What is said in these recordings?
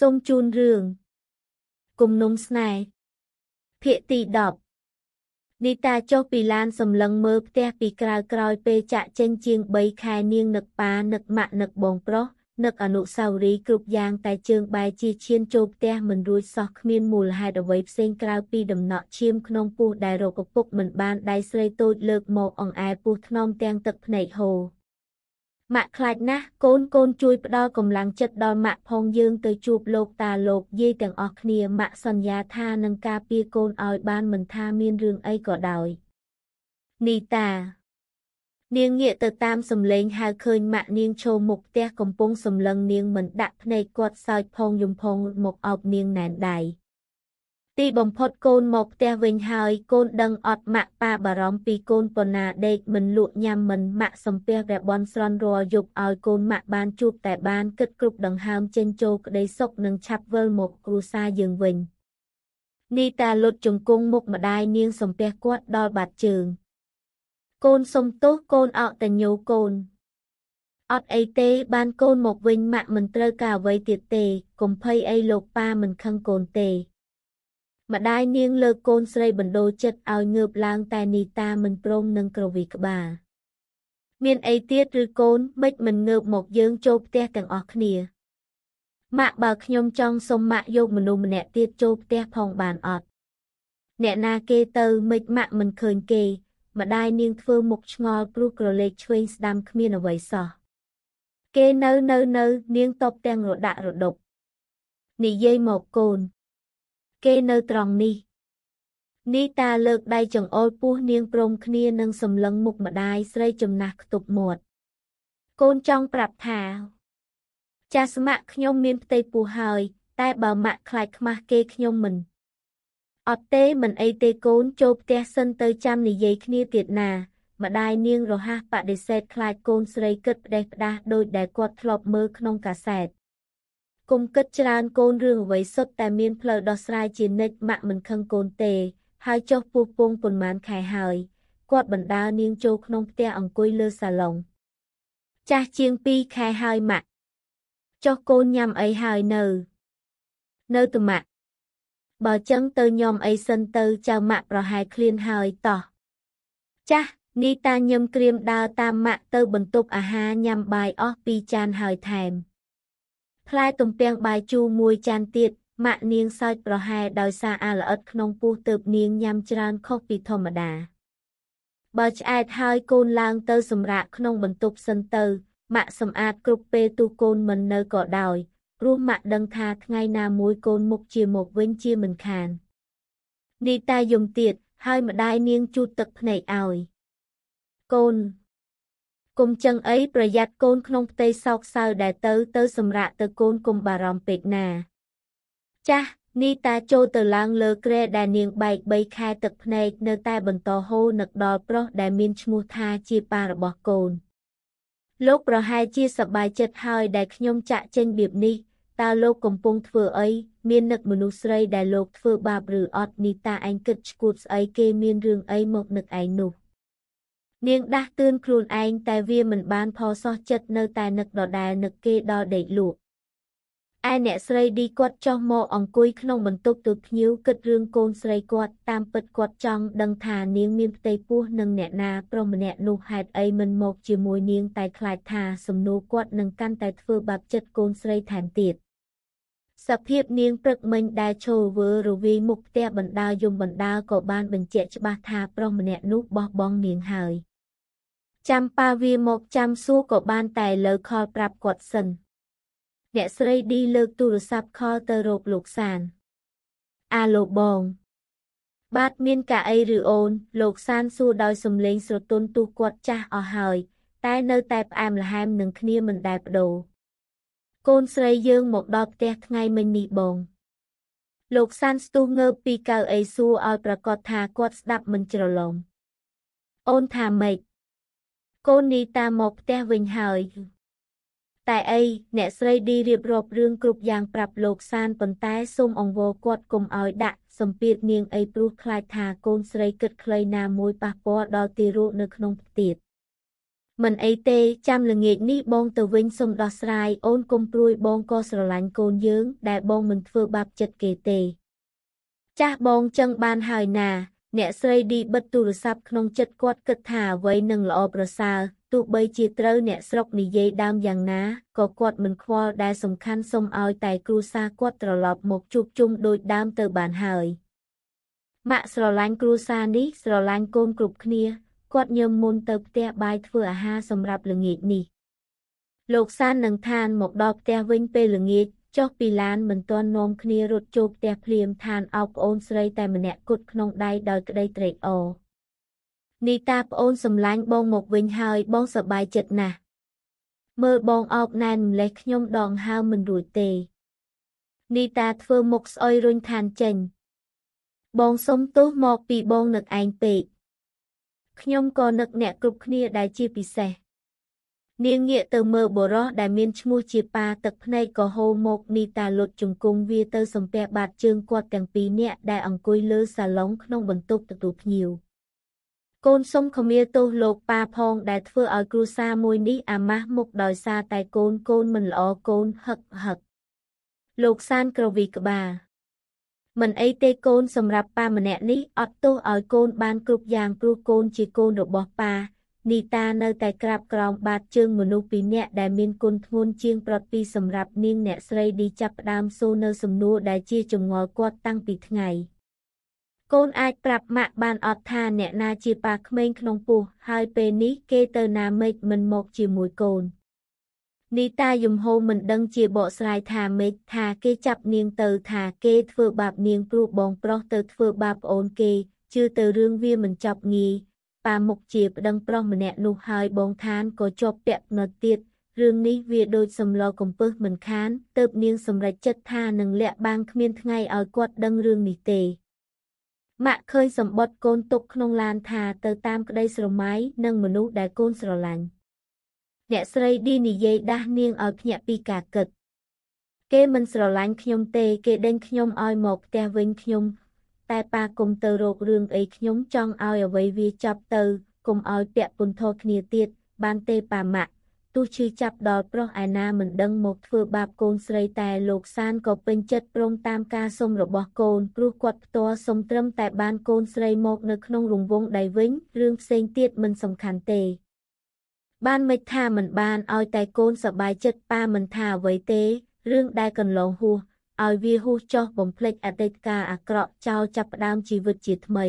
សូមជូនរឿងគំនុំស្នេហ៍ភាគទី10នីតាចុះពីឡានសម្លឹងមើលផ្ទះពីក្រៅក្រោយពេលចាក់ចេញជាង3ខែនាងនឹកប៉ានឹកម៉ាក់នឹកបងប្រុសនឹកអនុសាវរីយ៍គ្រប់យ៉ាងតែជើងបែរជាឈានចូលផ្ទះមិនរួចសោះគ្មានមូលហេតុអ្វីផ្សេងក្រៅពីដំណក់ឈាមក្នុងពោះដែលរកឪពុកមិនបានដៃស្រីតូចលើកមកអង្អែពោះថ្នមទាំងទឹកភ្នែកហូរ ម៉ាក់ខ្លាចណាស់កូនកូនជួយផ្ដល់កម្លាំងចិត្តដល់ម៉ាក់ផងយើងទៅជួបលោកតាលោកយាយទាំងអស់គ្នាម៉ាក់សន្យាថានឹងការពារកូនឲ្យបានមិនថាមានរឿងអីក៏ដោយនីតានាងងាកទៅតាមសំឡេងហៅឃើញម៉ាក់នាងឈោមុខផ្ទះកំពុងសម្លឹងនាងមិនដាក់ភ្នែកគាត់សើចផងយំផងមកអោបនាងណែនដៃ ទីបំផុតកូនមកផ្ទះវិញហើយកូនដឹងអត់ម៉ាក់ប៉ាបារម្ភពីកូនប៉ុណ្ណាដេកមិនលក់ញ៉ាំមិនម៉ាក់សំពះព្រះបនស្រន់រាល់យប់ឲ្យកូនម៉ាក់បានជួបតែបានគិតគ្រប់ដង្ហើមចេញចូលក្តីសុខនិងឆាប់វិលមកគ្រួសារយើងវិញនីតាលុតជង្គង់មុខម្ដាយនាងសំពះគាត់ដល់បាត់ជើង កូនសុំទោសកូនអត់តញោកូនអត់អីទេបានកូនមកវិញម៉ាក់មិនត្រូវការអ្វីទៀតទេកុំភ័យអីលោកប៉ាមិនខឹងកូនទេ ម្ដាយនាងលើកកូនស្រីបណ្ដូចិត្តឲ្យងើបឡើងតែនីតាមិនព្រមនឹងក្រវីក្បាលមានអីទៀតឬកូនមិនមិនងើបមកយើងចូលផ្ទះទាំងអស់គ្នាម៉ាក់បើខ្ញុំចង់សុំម៉ាក់យកមនុស្សម្នាក់ទៀតចូលផ្ទះផងបានអត់អ្នកណាគេទៅមិនម៉ាក់មិនឃើញគេ ម្ដាយនាងធ្វើមុខឆ្ងល់ព្រោះក្រឡេកឆ្វេងស្ដាំគ្មានអ្វីសោះគេនៅនៅនៅនាងតបទាំងរដាក់រដប់និយាយមកកូន គេនៅត្រង់នេះនីតាលើកដៃចង្អុលពោះនាងព្រមគ្នានឹងសម្លឹងមុខម្ដាយស្រីចំណាស់ខ្ទប់មាត់កូនចង់ប្រាប់ថា ចាស់ស្មាក់ខ្ញុំមានផ្ទៃពោះហើយ តែបើម៉ាក់ខ្លាចខ្មាស់គេខ្ញុំមិនអត់ទេមិនអីទេកូនចូលផ្ទះសិនទៅចាំនិយាយគ្នាទៀតណា ម្ដាយនាងរហ័សបដិសេធខ្លាចកូនស្រីគិតផ្ដេសផ្ដាសដោយដែលគាត់ធ្លាប់មើលក្នុងកាសែត គុំគិតច្រើនកូនរឿងអ្វីសុទ្ធតែមានផ្លូវដោះស្រាយជានិច្ចម៉ាក់មិនខឹងកូនទេ ហើយចុះពោះពងប៉ុន្មានខែហើយគាត់បណ្ដានាងចូលក្នុងផ្ទះអង្គុយលើសាឡុងចាស់ជាង2ខែហើយម៉ាក់ចុះកូនញ៉ាំអីហើយនៅ នៅទៅម៉ាក់បើចឹងទៅញោមអីសិនទៅចៅម៉ាក់ប្រហែលឃ្លានហើយតោះចាស់នីតាញឹមក្រៀមដើរតាមម៉ាក់ទៅបន្ទប់អាហារញ៉ាំបាយអស់ពីរចានហើយថែម ផ្លែទំពាំងបាយជូរមួយចានទៀតម៉ាក់នាងសើចប្រហែលដោយសារអាល្អិតក្នុងពោះទើបនាងញ៉ាំច្រើនខុសពីធម្មតាបើឆ្អែតហើយកូនឡើងទៅសម្រាកក្នុងបន្ទប់សិនទៅម៉ាក់សម្អាតគ្រប់ពេលទូកូនមិននៅក៏ដោយព្រោះម៉ាក់ដឹងថាថ្ងៃណាមួយកូនមុខជាមកវិញជាមិនខាននីតាយំទៀតហើយម្ដាយនាងជូតទឹកភ្នែកឲ្យកូន គុំចឹងអីប្រយ័ត្នកូនក្នុងផ្ទៃសោកសៅដែលទៅទៅសម្រាកទៅកូនគុំបារម្ភពេកណា ចាស់នីតាចូលទៅឡើងលើគ្រែដែលនាងបែក3ខែទឹកភ្នែកនៅតែបន្តហូរនឹកដល់ប្រុសដែលមានឈ្មោះថាជាប៉ារបស់កូន លោកប្រហែលជាសប្បាយចិត្តហើយដែលខ្ញុំចាក់ចេញបៀបនេះតើលោកកំពុងធ្វើអីមាននឹកមនុស្សស្រីដែលលោកធ្វើបាបឬអត់នីតាឯងគិតឈួតស្អីគេមានរឿងអីមកនឹកឯងនោះ នាងដាស់តឿនខ្លួនឯងតែវាមិនបានផសោះចិត្តនៅតែនឹកដដែលនឹកគេដល់ដេកលក់ឯអ្នកស្រីឌីគាត់ចុះមកអង្គុយក្នុងបន្ទប់ទូភ្ញៀវគិតរឿងកូនស្រីគាត់តាមពិតគាត់ចង់ដឹងថានាងមានផ្ទៃពោះនឹងអ្នកណាប្រុសម្នាក់នោះហេតុអីមិនមកជាមួយនាងតែខ្លាចថាសំណួរគាត់នឹងកាន់តែធ្វើបាបចិត្តកូនស្រីថែមទៀតសភាពនាងព្រឹកមិញដែលឈរវើរវាយមុខផ្ទះបណ្ដាយំបណ្ដាក៏បានបញ្ជាក់ច្បាស់ថាប្រុសម្នាក់នោះបោះបង់នាងហើយ ចាំប៉ាវាមកចាំសួរក៏បានតែលើខលប្រាប់គាត់សិនអ្នកស្រីឌីលើកទូរស័ព្ទខលទៅរកលោកសានអាឡូបងបាទមានកាអីឬអូន លោកសានសួរដោយសំឡេងស្រទន់ទូគាត់ចាស់អស់ហើយ តែនៅតែផ្អែមល្ហែមនឹងគ្នាមិនដែលបដូរកូនស្រីយើងមកដល់ផ្ទះថ្ងៃមិញនេះបងលោកសានស្ទុះងើបពីកៅអីសួរឲ្យប្រកាសថាគាត់ស្ដាប់មិនច្រឡំអូនថាម៉េច កូននីតាមកផ្ទះវិញហើយតែអីអ្នកស្រីឌីរៀបរាប់រឿងគ្រប់យ៉ាងប្រាប់លោកសានប៉ុន្តែសូមអង្វរគាត់កុំឲ្យដាក់សម្ពាធនាងអីព្រោះខ្លាចថាកូនស្រីគិតខ្លីណាមួយប៉ះពាល់ដល់ទីរੂនៅក្នុងផ្ទះមិនអីទេចាំល្ងាចនេះបងទៅវិញសុំដោះស្រាយអូនកុំព្រួយបងក៏ស្រឡាញ់កូនយើងដែលបងមិនធ្វើបាបចិត្តគេទេ ចាស់បងចឹងបានហើយណា អ្នកស្រីឌីបិទទូរស័ព្ទក្នុងចិត្តគាត់គិតថាអ្វីនឹងល្អប្រសើរទោះបីជាត្រូវអ្នកស្រុកនិយាយដើមយ៉ាងណាក៏គាត់មិនខ្វល់ដែលសំខាន់សុំឲ្យតែគ្រួសារគាត់ត្រឡប់មកជួបជុំដូចដើមទៅបានហើយម៉ាក់ស្រឡាញ់គ្រួសារនេះស្រឡាញ់កូនគ្រប់គ្នាគាត់ញើមមុនទៅផ្ទះបាយធ្វើអាហារសម្រាប់ល្ងាចនេះលោកសាននឹងឋានមកដល់ផ្ទះវិញពេលល្ងាច ចុះពីឡានមិនទាន់នាំគ្នារត់ចូលផ្ទះភ្លាមឋានអោបប្អូនស្រីតែម្នាក់គត់ក្នុងដៃដោយក្តីត្រេកអរនីតាប្អូនសម្លាញ់បងមកវិញហើយបងសប្បាយចិត្តណាស់មើលបងអោបណែនម្លេះខ្ញុំដងហើមមិនរួចទេនីតាធ្វើមុខស្អុយរុញឋានចេញបងសុំទោសមកពីបងនឹកឯងពេកខ្ញុំក៏នឹកអ្នកគ្រប់គ្នាដែលជាពិសេស នាងងាកទៅមើលបរោះដែលមានឈ្មោះជាប៉ាទឹកភ្នែកក៏ហូរមកនីតាលុតជង្គង់វាទៅសំពះបាតជើងគាត់ទាំងពីរនាក់ដែលអង្គុយលើសាឡុងក្នុងបន្ទប់ទទួលភ្ញៀវកូនសុំខមៀទោសលោកប៉ាផងដែលធ្វើឲ្យគ្រួសារមួយនេះអាម៉ាស់មុខដោយសារតែកូនកូនមិនល្អកូនហឹកហឹកលោកសានក្រវីក្បាលមិនអីទេកូនសម្រាប់ប៉ាម្នាក់នេះអត់ទោសឲ្យកូនបានគ្រប់យ៉ាងព្រោះកូនជាកូនរបស់ប៉ា នីតានៅតែក្រាបក្រោមបាតជើងមនុស្សពីរនាក់ដែលមានគុណធ្ងន់ជាងប្រត់ពីសម្រាប់នាងអ្នកស្រីឌីចាប់ផ្ដើមសូនៅសំណួរដែលជាចងល់គាត់តាំងពីថ្ងៃកូនអាចប្រាប់ម៉ាក់បានអត់ថាអ្នកណាជាប៉ាក្មេងក្នុងពោះហើយពេលនេះគេទៅណាមេឃមិនមកជាមួយកូននីតាយំហូរមិនដឹងជាបកស្រាយថាម៉េចថាគេចាប់នាងទៅថាគេធ្វើបាបនាងព្រោះបងប្រុសទៅធ្វើបាបប្អូនគេជឿទៅរឿងវាមិនចប់ងាយ ប៉ាមុខជាប្តឹងប្រុសម្នាក់នោះហើយបងឋានក៏ជាប់ពាក់នៅទៀតរឿងនេះវាដូចសំឡកំពឹសមិនខានទៅបនាងសម្រេចចិត្តថានឹងលាក់បាំងគ្មានថ្ងៃឲ្យគាត់ដឹងរឿងនេះទេម៉ាក់ឃើញសម្បត្តិកូនទុកក្នុងឡានថាទៅតាមក្តីស្រមៃនិងមនុស្សដែលកូនស្រឡាញ់អ្នកស្រីឌីនិយាយដាស់នាងឲ្យភ្ញាក់ពីការគិត គេមិនស្រឡាញ់ខ្ញុំទេ គេដេញខ្ញុំឲ្យមកផ្ទះវិញខ្ញុំ តែប៉ាគុំទៅរករឿងអីខ្ញុំចង់ឲ្យអ្វីវាចាប់ទៅគុំឲ្យពាក់ពុនធរគ្នាទៀតបានទេប៉ាម៉ាក់ទោះឈឺចាប់ដល់ប្រុសឯណាមិនដឹងមកធ្វើបាបកូនស្រីតែលោកសានក៏ពេញចិត្តព្រមតាមការសុំរបស់កូនព្រោះគាត់ផ្ទាល់សុំត្រឹមតែបានកូនស្រីមកនៅក្នុងរង្វង់ដៃវិញរឿងផ្សេងទៀតមិនសំខាន់ទេបានមិនថាមិនបានឲ្យតែកូនសบายចិត្តប៉ាមិនថាអ្វីទេរឿងដែលកន្លងហួស ឲ្យវាហួសចោះបំភ្លេចអតីតកាលអាក្រក់ចោលចាប់ផ្ដើមជីវិតជាថ្មី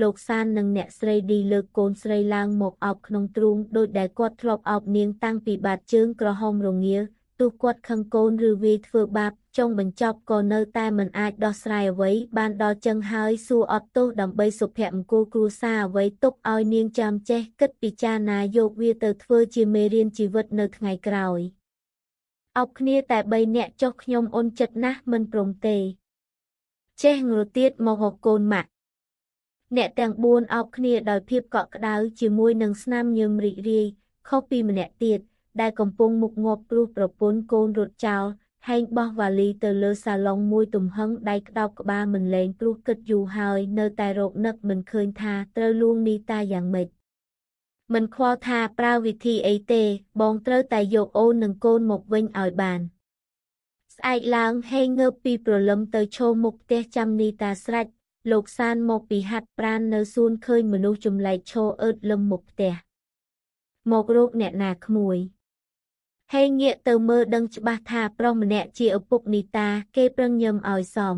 លោកសាននិងអ្នកស្រីឌីលើកកូនស្រីឡើងមកអោបក្នុងទ្រូងដោយដែលគាត់ធ្លាប់អោបនាងតាំងពីបាតជើងក្រហមរងាទោះគាត់ខឹងកូនឬវាយធ្វើបាបចុងបញ្ចប់ក៏នៅតែមិនអាចដោះស្រាយអ្វីបានដល់ចឹងហើយសួរអត់ទោសដើម្បីសុភមង្គលគ្រួសារអ្វីទុកឲ្យនាងចាំចេះគិតពិចារណាយកវាទៅធ្វើជាមេរៀនជីវិតនៅថ្ងៃក្រោយ អោបគ្នាតែ3នាក់ចុះខ្ញុំអូនចិត្តណាស់មិនព្រមទេ ចេះងរទៀតមកហកកូនម៉ាក់អ្នកទាំង4អោបគ្នាដោយភាពកក់ក្ដៅជាមួយនឹងស្នាមញើមរីករាយខុសពីម្នាក់ទៀតដែលកំពុងមុខងាប់ព្រោះប្រពន្ធកូនរត់ចោលហែងបោះវ៉ាលីទៅលើសាឡុងមួយទំហឹងដៃក្តោបក្បាលមិនលែងព្រោះគិតយូរហើយនៅតែរកនឹកមិនឃើញថាត្រូវលួងនីតាយ៉ាងម៉េច មិនខ្វល់ថាប្រើវិធីអីទេ បងត្រូវតែយកអូននិងកូនមកវិញឲ្យបាន ស្អែកឡើងហេងងើបពីព្រលឹមទៅឈរមុខផ្ទះចាំនីតាស្រេចលោកសានមកពីហាត់ប្រាននៅសួនឃើញមនុស្សចម្លែកឈរអើតលឹមមុខផ្ទះមករោគអ្នកណាក្មួយហេងងាកទៅមើលដឹងច្បាស់ថាប្រុសម្នាក់ជាឪពុកនីតា គេប្រឹងញឹមឲ្យសម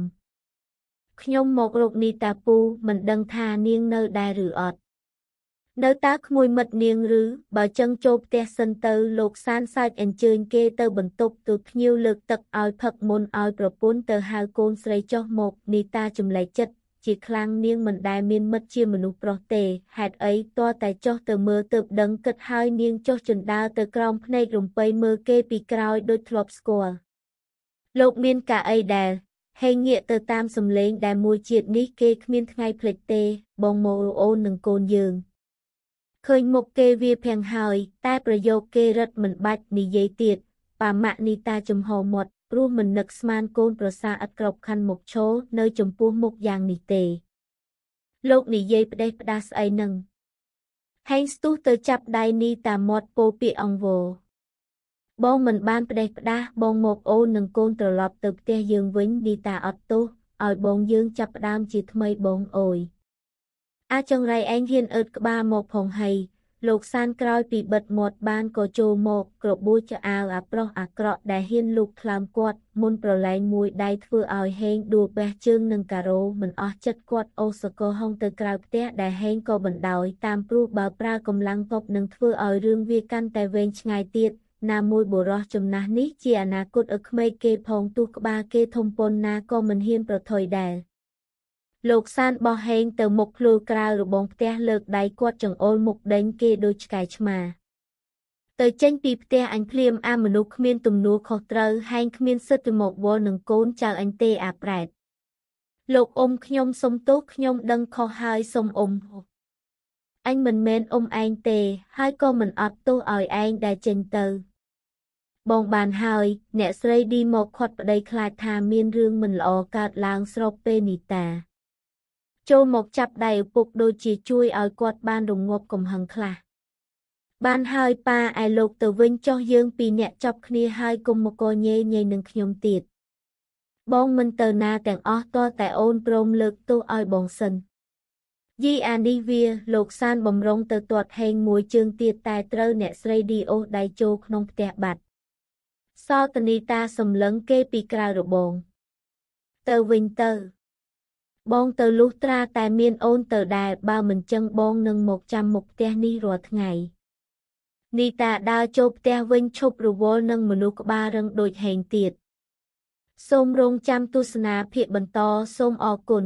ខ្ញុំមករកនីតាពូមិនដឹងថានាងនៅដែរឬអត់ នៅតើក្មួយមិត្តនាងឬបើចឹងចូលផ្ទះសិនទៅលោកសានសើចអញ្ជើញគេទៅបន្ទប់ទូភ្ញៀវលើកទឹកឲ្យផឹកមុនឲ្យប្រពន្ធទៅហៅកូនស្រីចុះមកនីតាចម្លែកចិត្តជាខ្លាំងនាងមិនដែលមានមិត្តជាមនុស្សប្រុសទេហេតុអីតើតែចុះទៅមើលទៅដឹងគិតហើយនាងចុះជណ្ដើរទៅក្រោមភ្នែករំពៃមើលគេពីក្រោយដូចធ្លាប់ស្គាល់លោកមានការអីដែលហេងងាកទៅតាមសំឡេងដែលមួយជាតិនេះគេគ្មានថ្ងៃភ្លេចទេ បងម៉ូអូននិងកូនយើង ឃើញមុខគេវាភាំងហើយ តែប្រយោគគេរឹតមិនបាច់និយាយទៀតប៉ាម៉ាក់នីតាចំហមាត់ព្រោះមិននឹកស្មានកូនប្រសាឥតក្របខ័ណ្ឌមុខឈរនៅចំពោះមុខយ៉ាងនេះទេ លោកនិយាយផ្ដេសផ្ដាសស្អីនឹងហេងស្ទុះទៅចាប់ដៃនីតាមាត់ពោពាក្យអង្វរបងមិនបានផ្ដេសផ្ដាសបងមកអូននឹងកូនត្រឡប់ទៅផ្ទះយើងវិញនីតាអត់ទោសឲ្យបងយើងចាប់ផ្ដើមជាថ្មីបងអើយ អាចង្រៃឯងហ៊ានអើតក្បាលមកផងហើយលោកសានក្រោយពីបិទមាត់បានក៏ចូលមកក្របួចអាវអាប្រុសអាក្រក់ដែលហ៊ានលូកថ្លើមគាត់មុនប្រឡែងមួយដៃធ្វើឲ្យហេងដួលបេះជើងនឹងការ៉ូមិនអស់ចិត្តគាត់អូសកោហុងទៅក្រៅផ្ទះដែលហេងក៏បណ្ដោយតាមព្រោះបើប្រើកម្លាំងតបនឹងធ្វើឲ្យរឿងវាកាន់តែវែងឆ្ងាយទៀតណាមួយបុរសចំណាស់នេះជាអនាគតឲ្យក្មេកគេផងទោះក្បាលគេធំប៉ុនណាក៏មិនហ៊ានប្រថុយដែរ លោកសានបោះហេងទៅមុខភ្លូក្រៅរបងផ្ទះលើកដៃគាត់ចង្អុលមុខដេញគេដូចឆ្កែឆ្មាទៅចេញពីផ្ទះអញភ្លាមអាមនុស្សគ្មានទំនួលខុសត្រូវហែងគ្មានសិទ្ធិទៅមកវល់នឹងកូនចៅអញទេអាប្រែតលោកអ៊ំខ្ញុំសុំទោសខ្ញុំដឹងខុសហើយសុំអ៊ំអញមិនមែនអ៊ំឯងទេ ហើយក៏មិនអត់ទោសឲ្យឯងដែលចេញទៅ បងបានហើយ អ្នកស្រីឌីមកខាត់ប្តីខ្លាចថាមានរឿងមិនល្អកើតឡើងស្របពេលនីតា ចូលមកចាប់ដៃឪពុកដូចជាជួយឲ្យគាត់បានរងាប់កំហឹងខ្លះបានហើយប៉ាឯលោកទៅវិញចុះយើងពីរអ្នកចប់គ្នាហើយគុំមកកញេញញនឹងខ្ញុំទៀតបងមិនទៅណាទាំងអស់តតែអូនព្រមលើកទោសឲ្យបងសិនយីអានេះវាលោកសានបំរុងទៅទាត់ហេងមួយជើងទៀតតែត្រូវអ្នកស្រីឌីអូសដៃចូលក្នុងផ្ទះបាត់សោតនីតាសំឡឹងគេពីក្រៅរបងទៅវិញទៅ បងទៅលុះត្រាតែមានអូនទៅដែរបើមិនចឹងបងនឹងមកចាំមុខផ្ទះនេះរាល់ថ្ងៃនីតាដើរចូលផ្ទះវិញឈប់រវល់នឹងមនុស្សក្បាលរឹងដូចហេងទៀតសូមរងចាំទស្សនាភាគបន្តសូមអរគុណ